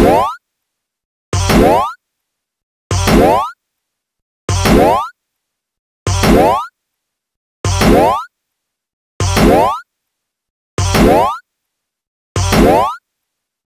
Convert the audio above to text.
What?